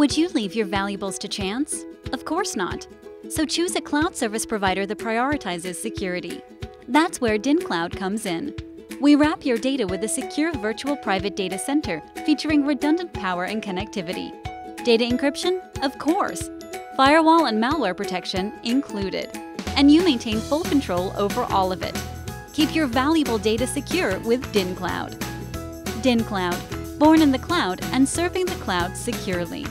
Would you leave your valuables to chance? Of course not. So choose a cloud service provider that prioritizes security. That's where dinCloud comes in. We wrap your data with a secure virtual private data center featuring redundant power and connectivity. Data encryption? Of course. Firewall and malware protection included. And you maintain full control over all of it. Keep your valuable data secure with dinCloud. dinCloud, born in the cloud and serving the cloud securely.